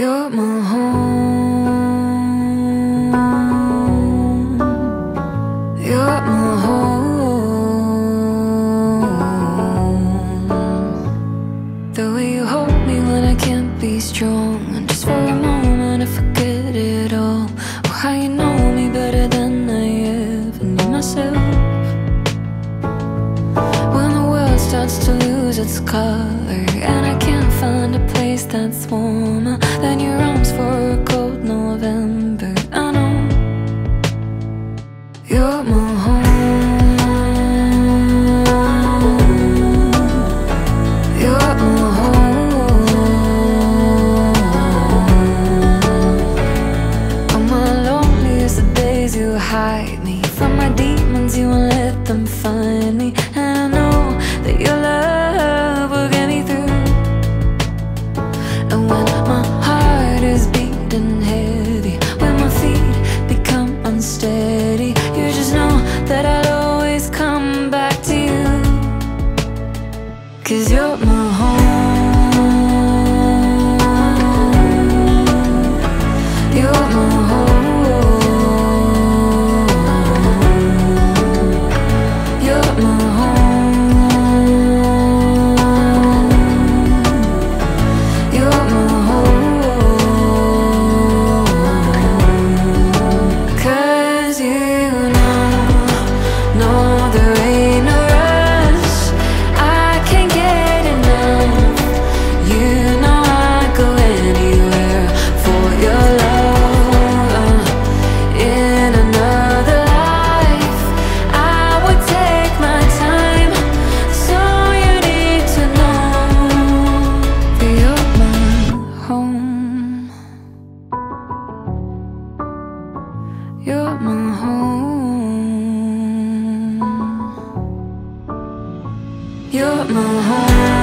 You're my home. You're my home. The way you hold me when I can't be strong, and just for a moment I forget it all. Or how you know me better than I ever knew myself. When the world starts to lose its color, and I that's warmer than your arms for a cold November. I know you're my home. You're my And when You're my home. You're my home.